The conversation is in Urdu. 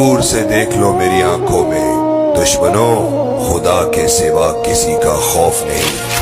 غرور سے دیکھ لو میری آنکھوں میں۔ دشمنوں، خدا کے سوا کسی کا خوف نہیں۔